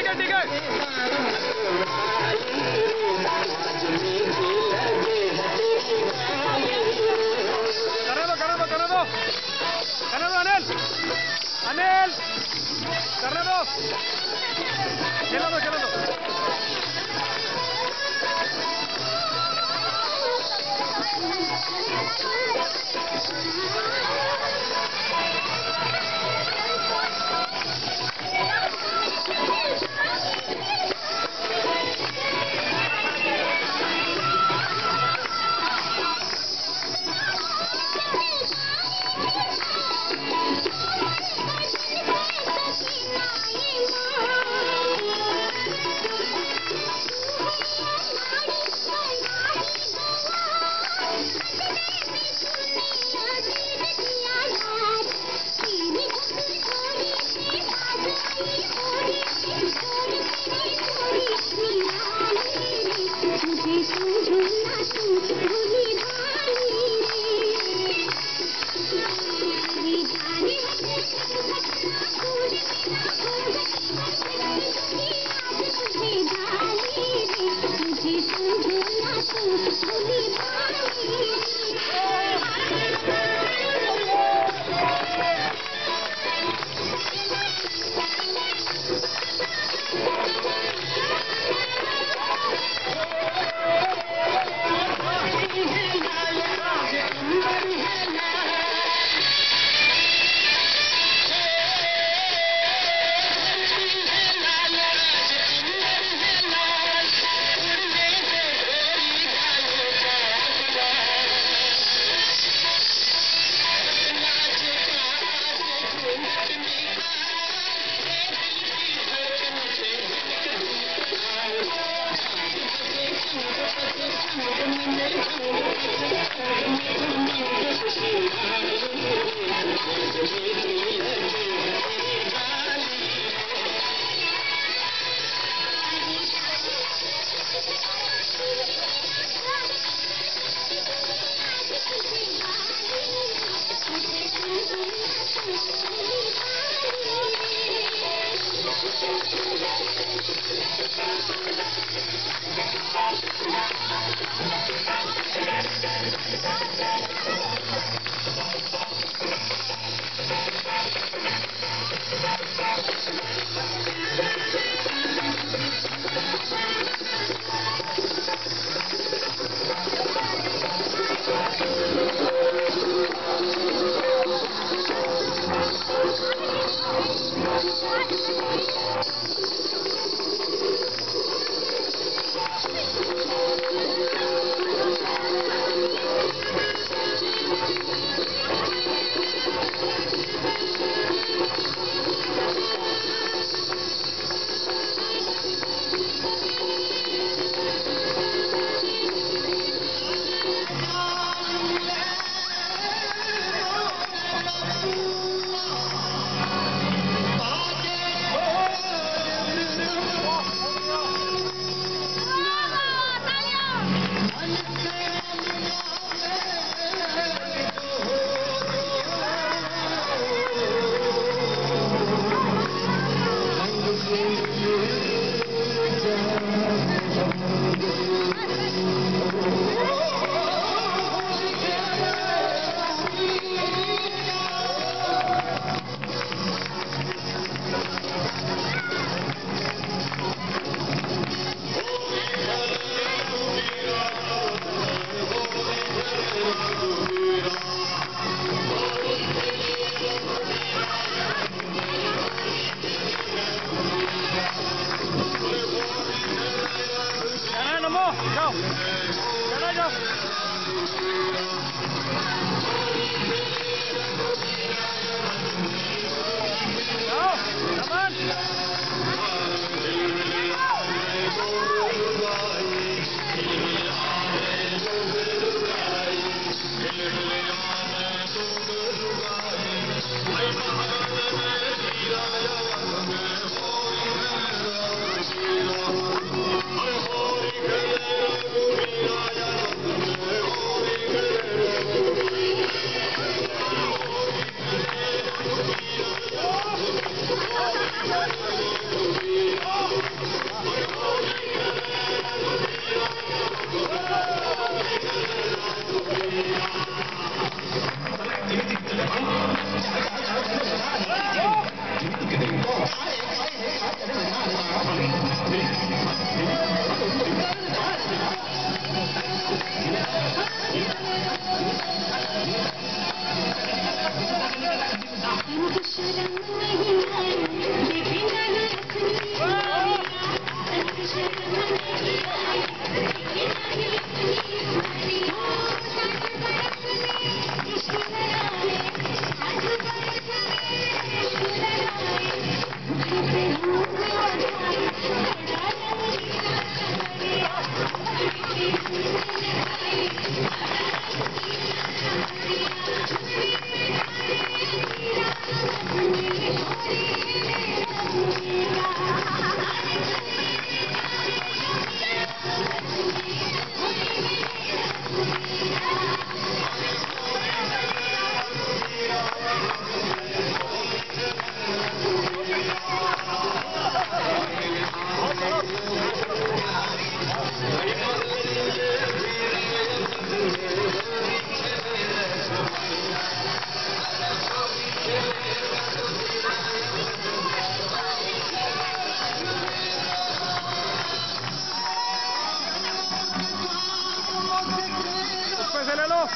ticket, ticket. Carrado, carrado, carrado. Carrado, Anel. Anel. Carrado. Thank you. go, go. Get ready, go. Go, come on. Después el reloj.